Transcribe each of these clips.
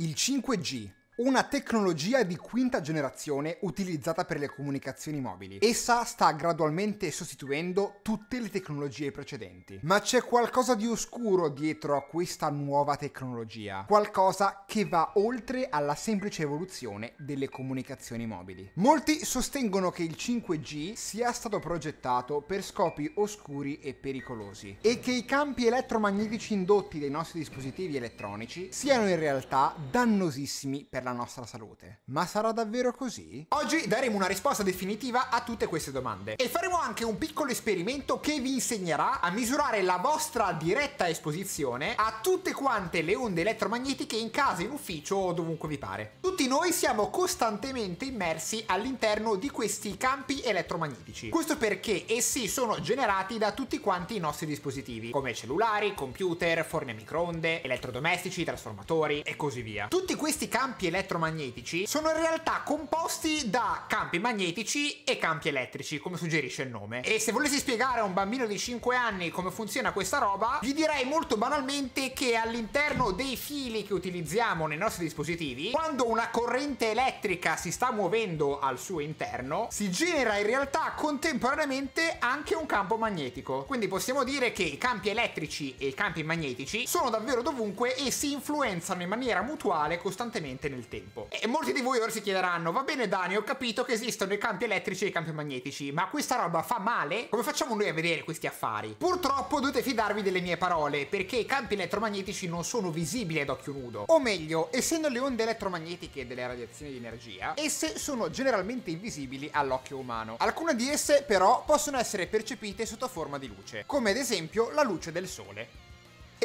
Il 5G una tecnologia di quinta generazione utilizzata per le comunicazioni mobili. Essa sta gradualmente sostituendo tutte le tecnologie precedenti. Ma c'è qualcosa di oscuro dietro a questa nuova tecnologia. Qualcosa che va oltre alla semplice evoluzione delle comunicazioni mobili. Molti sostengono che il 5G sia stato progettato per scopi oscuri e pericolosi e che i campi elettromagnetici indotti dai nostri dispositivi elettronici siano in realtà dannosissimi per la nostra salute. Ma sarà davvero così? Oggi daremo una risposta definitiva a tutte queste domande e faremo anche un piccolo esperimento che vi insegnerà a misurare la vostra diretta esposizione a tutte quante le onde elettromagnetiche in casa, in ufficio o dovunque vi pare. Tutti noi siamo costantemente immersi all'interno di questi campi elettromagnetici. Questo perché essi sono generati da tutti quanti i nostri dispositivi, come cellulari, computer, forni a microonde, elettrodomestici, trasformatori e così via. Tutti questi campi elettromagnetici sono in realtà composti da campi magnetici e campi elettrici, come suggerisce il nome. E se volessi spiegare a un bambino di 5 anni come funziona questa roba, gli direi molto banalmente che all'interno dei fili che utilizziamo nei nostri dispositivi, quando una corrente elettrica si sta muovendo al suo interno, si genera in realtà contemporaneamente anche un campo magnetico. Quindi possiamo dire che i campi elettrici e i campi magnetici sono davvero dovunque e si influenzano in maniera mutuale costantemente nel tempo. E molti di voi ora si chiederanno, va bene Dani, ho capito che esistono i campi elettrici e i campi magnetici, ma questa roba fa male? Come facciamo noi a vedere questi affari? Purtroppo dovete fidarvi delle mie parole, perché i campi elettromagnetici non sono visibili ad occhio nudo. O meglio, essendo le onde elettromagnetiche delle radiazioni di energia, esse sono generalmente invisibili all'occhio umano. Alcune di esse però possono essere percepite sotto forma di luce, come ad esempio la luce del sole.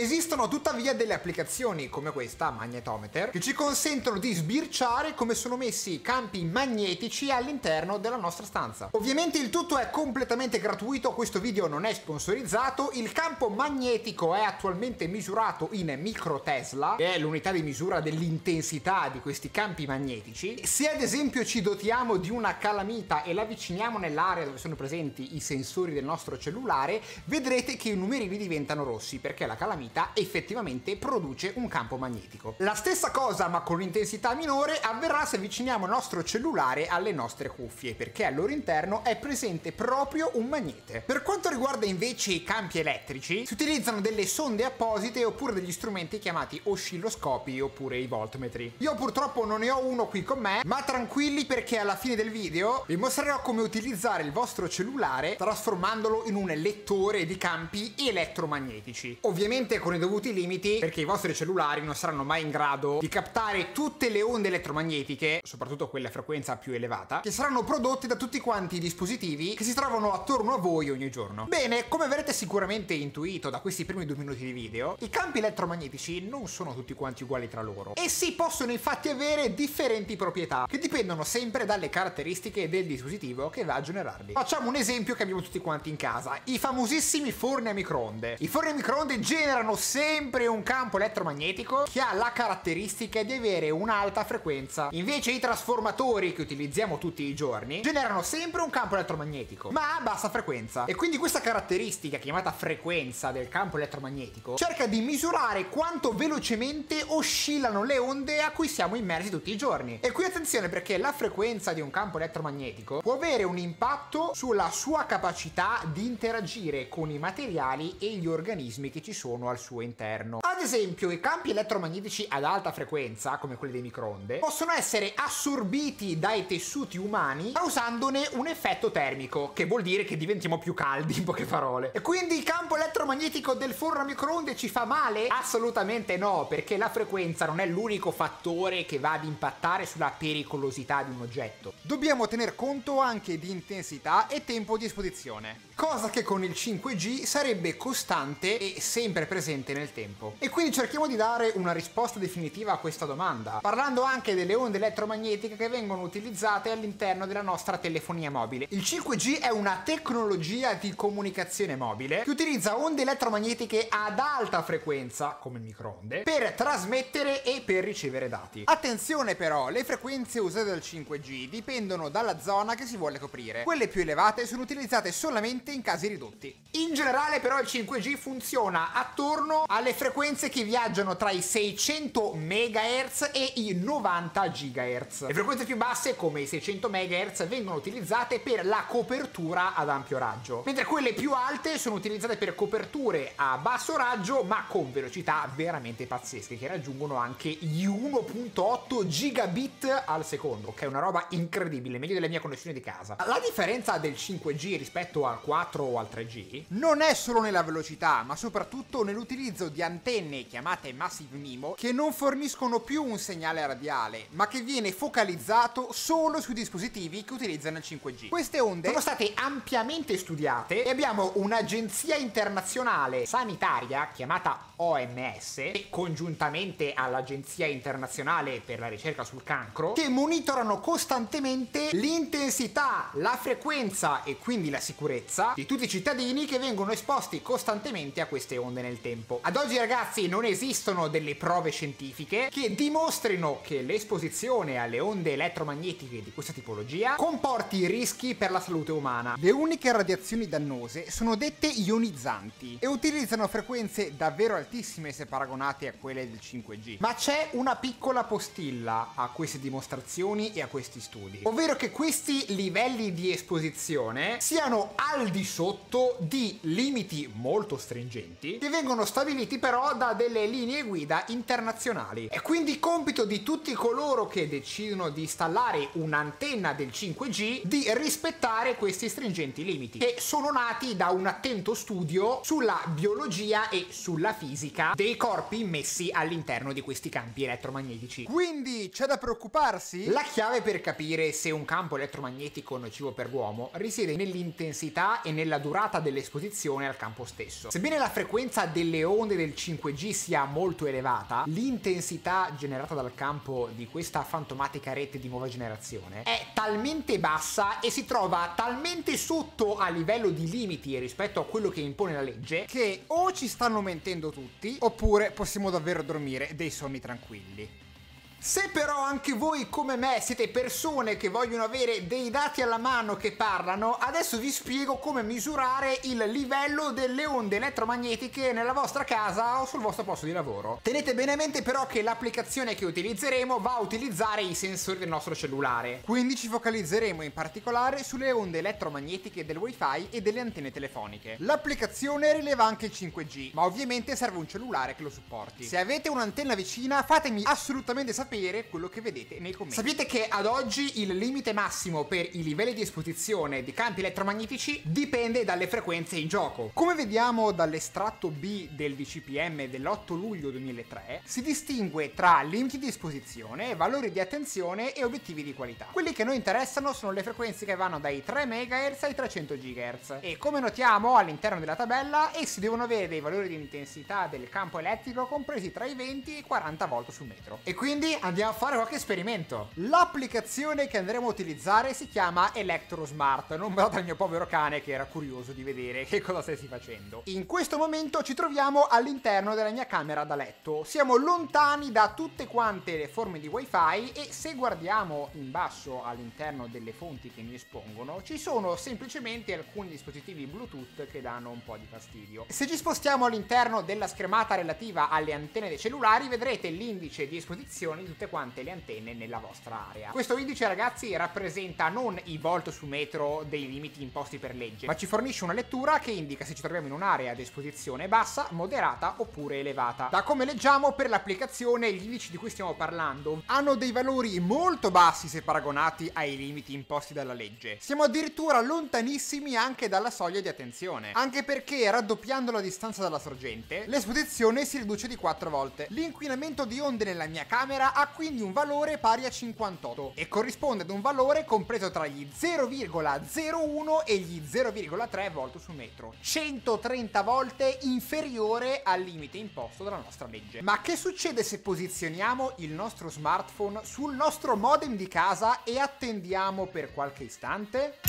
Esistono tuttavia delle applicazioni come questa, Magnetometer, che ci consentono di sbirciare come sono messi i campi magnetici all'interno della nostra stanza. Ovviamente il tutto è completamente gratuito, questo video non è sponsorizzato, il campo magnetico è attualmente misurato in microtesla, che è l'unità di misura dell'intensità di questi campi magnetici. Se ad esempio ci dotiamo di una calamita e la avviciniamo nell'area dove sono presenti i sensori del nostro cellulare, vedrete che i numerini diventano rossi perché la calamita vita effettivamente produce un campo magnetico. La stessa cosa ma con intensità minore avverrà se avviciniamo il nostro cellulare alle nostre cuffie perché al loro interno è presente proprio un magnete. Per quanto riguarda invece i campi elettrici si utilizzano delle sonde apposite oppure degli strumenti chiamati oscilloscopi oppure i voltmetri. Io purtroppo non ne ho uno qui con me ma tranquilli perché alla fine del video vi mostrerò come utilizzare il vostro cellulare trasformandolo in un lettore di campi elettromagnetici. Ovviamente con i dovuti limiti perché i vostri cellulari non saranno mai in grado di captare tutte le onde elettromagnetiche, soprattutto quelle a frequenza più elevata, che saranno prodotte da tutti quanti i dispositivi che si trovano attorno a voi ogni giorno. Bene, come avrete sicuramente intuito da questi primi due minuti di video, i campi elettromagnetici non sono tutti quanti uguali tra loro. Essi possono infatti avere differenti proprietà che dipendono sempre dalle caratteristiche del dispositivo che va a generarli. Facciamo un esempio che abbiamo tutti quanti in casa, i famosissimi forni a microonde. I forni a microonde generano hanno sempre un campo elettromagnetico che ha la caratteristica di avere un'alta frequenza. Invece i trasformatori che utilizziamo tutti i giorni generano sempre un campo elettromagnetico, ma a bassa frequenza. E quindi questa caratteristica chiamata frequenza del campo elettromagnetico cerca di misurare quanto velocemente oscillano le onde a cui siamo immersi tutti i giorni. E qui attenzione perché la frequenza di un campo elettromagnetico può avere un impatto sulla sua capacità di interagire con i materiali e gli organismi che ci sono al suo interno. Ad esempio, i campi elettromagnetici ad alta frequenza, come quelli dei microonde, possono essere assorbiti dai tessuti umani causandone un effetto termico, che vuol dire che diventiamo più caldi, in poche parole. E quindi il campo elettromagnetico del forno a microonde ci fa male? Assolutamente no, perché la frequenza non è l'unico fattore che va ad impattare sulla pericolosità di un oggetto. Dobbiamo tener conto anche di intensità e tempo di esposizione, cosa che con il 5G sarebbe costante e sempre presente presente nel tempo. E quindi cerchiamo di dare una risposta definitiva a questa domanda, parlando anche delle onde elettromagnetiche che vengono utilizzate all'interno della nostra telefonia mobile. Il 5G è una tecnologia di comunicazione mobile che utilizza onde elettromagnetiche ad alta frequenza, come il microonde, per trasmettere e per ricevere dati. Attenzione però, le frequenze usate dal 5G dipendono dalla zona che si vuole coprire. Quelle più elevate sono utilizzate solamente in casi ridotti. In generale però il 5G funziona attorno intorno alle frequenze che viaggiano tra i 600 MHz e i 90 GHz. Le frequenze più basse, come i 600 MHz, vengono utilizzate per la copertura ad ampio raggio, mentre quelle più alte sono utilizzate per coperture a basso raggio, ma con velocità veramente pazzesche, che raggiungono anche gli 1.8 gigabit al secondo, che è una roba incredibile, meglio della mia connessione di casa. La differenza del 5G rispetto al 4 o al 3G non è solo nella velocità, ma soprattutto nell'utilizzo di antenne chiamate Massive MIMO che non forniscono più un segnale radiale, ma che viene focalizzato solo sui dispositivi che utilizzano il 5G. Queste onde sono state ampiamente studiate e abbiamo un'agenzia internazionale sanitaria chiamata OMS e congiuntamente all'agenzia internazionale per la ricerca sul cancro che monitorano costantemente l'intensità, la frequenza e quindi la sicurezza di tutti i cittadini che vengono esposti costantemente a queste onde nel tempo. Ad oggi ragazzi non esistono delle prove scientifiche che dimostrino che l'esposizione alle onde elettromagnetiche di questa tipologia comporti rischi per la salute umana. Le uniche radiazioni dannose sono dette ionizzanti e utilizzano frequenze davvero altissime se paragonate a quelle del 5G. Ma c'è una piccola postilla a queste dimostrazioni e a questi studi, ovvero che questi livelli di esposizione siano al di sotto di limiti molto stringenti che vengono stabiliti però da delle linee guida internazionali. È quindi compito di tutti coloro che decidono di installare un'antenna del 5G di rispettare questi stringenti limiti che sono nati da un attento studio sulla biologia e sulla fisica dei corpi immessi all'interno di questi campi elettromagnetici. Quindi c'è da preoccuparsi? La chiave per capire se un campo elettromagnetico nocivo per l'uomo risiede nell'intensità e nella durata dell'esposizione al campo stesso. Sebbene la frequenza delle onde del 5G sia molto elevata, l'intensità generata dal campo di questa fantomatica rete di nuova generazione è talmente bassa e si trova talmente sotto a livello di limiti rispetto a quello che impone la legge che o ci stanno mentendo tutti oppure possiamo davvero dormire dei sonni tranquilli. Se però anche voi come me siete persone che vogliono avere dei dati alla mano che parlano, adesso vi spiego come misurare il livello delle onde elettromagnetiche nella vostra casa o sul vostro posto di lavoro. Tenete bene a mente però che l'applicazione che utilizzeremo va a utilizzare i sensori del nostro cellulare. Quindi ci focalizzeremo in particolare sulle onde elettromagnetiche del wifi e delle antenne telefoniche. L'applicazione rileva anche il 5G, ma ovviamente serve un cellulare che lo supporti. Se avete un'antenna vicina fatemi assolutamente sapere sapere quello che vedete nei commenti. Sapete che ad oggi il limite massimo per i livelli di esposizione di campi elettromagnetici dipende dalle frequenze in gioco. Come vediamo dall'estratto B del DCPM dell'8 luglio 2003, si distingue tra limiti di esposizione, valori di attenzione e obiettivi di qualità. Quelli che noi interessano sono le frequenze che vanno dai 3 MHz ai 300 GHz e come notiamo all'interno della tabella essi devono avere dei valori di intensità del campo elettrico compresi tra i 20 e i 40 volt su metro. E quindi andiamo a fare qualche esperimento. L'applicazione che andremo a utilizzare si chiama ElectroSmart, nombrata al mio povero cane che era curioso di vedere che cosa stessi facendo. In questo momento ci troviamo all'interno della mia camera da letto. Siamo lontani da tutte quante le forme di wifi e se guardiamo in basso all'interno delle fonti che mi espongono ci sono semplicemente alcuni dispositivi Bluetooth che danno un po' di fastidio. Se ci spostiamo all'interno della schermata relativa alle antenne dei cellulari vedrete l'indice di esposizione tutte quante le antenne nella vostra area. Questo indice ragazzi rappresenta non i volt su metro dei limiti imposti per legge, ma ci fornisce una lettura che indica se ci troviamo in un'area ad esposizione bassa, moderata oppure elevata. Da come leggiamo per l'applicazione gli indici di cui stiamo parlando hanno dei valori molto bassi se paragonati ai limiti imposti dalla legge. Siamo addirittura lontanissimi anche dalla soglia di attenzione, anche perché raddoppiando la distanza dalla sorgente l'esposizione si riduce di 4 volte. L'inquinamento di onde nella mia camera ha quindi un valore pari a 58 e corrisponde ad un valore compreso tra gli 0,01 e gli 0,3 volt su metro, 130 volte inferiore al limite imposto dalla nostra legge. Ma che succede se posizioniamo il nostro smartphone sul nostro modem di casa e attendiamo per qualche istante?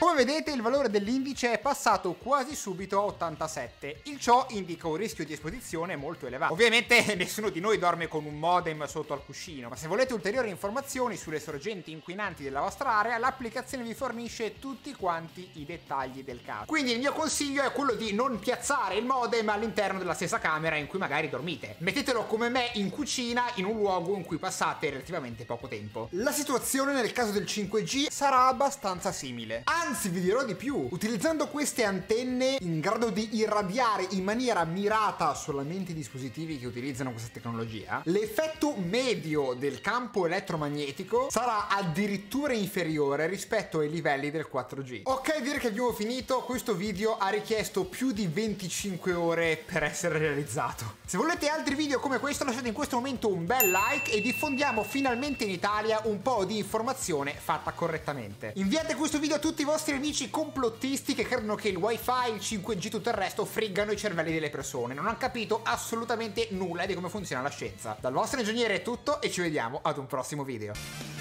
Come vedete il valore dell'indice è passato quasi subito a 87, il ciò indica un rischio di esposizione molto elevato. Ovviamente nessuno di noi dorme con un modem sotto al cuscino, ma se volete ulteriori informazioni sulle sorgenti inquinanti della vostra area, l'applicazione vi fornisce tutti quanti i dettagli del caso. Quindi il mio consiglio è quello di non piazzare il modem all'interno della stessa camera in cui magari dormite. Mettetelo come me in cucina in un luogo in cui passate relativamente poco tempo. La situazione nel caso del 5G sarà abbastanza simile. Anzi, Anzi, vi dirò di più. Utilizzando queste antenne in grado di irradiare in maniera mirata solamente i dispositivi che utilizzano questa tecnologia, l'effetto medio del campo elettromagnetico sarà addirittura inferiore rispetto ai livelli del 4G. Ok, dire che abbiamo finito. Questo video ha richiesto più di 25 ore per essere realizzato. Se volete altri video come questo, lasciate in questo momento un bel like e diffondiamo finalmente in Italia un po' di informazione fatta correttamente. Inviate questo video a tutti i vostri vostri amici complottisti che credono che il wifi, il 5G e tutto il resto friggano i cervelli delle persone. Non hanno capito assolutamente nulla di come funziona la scienza. Dal vostro ingegnere è tutto e ci vediamo ad un prossimo video.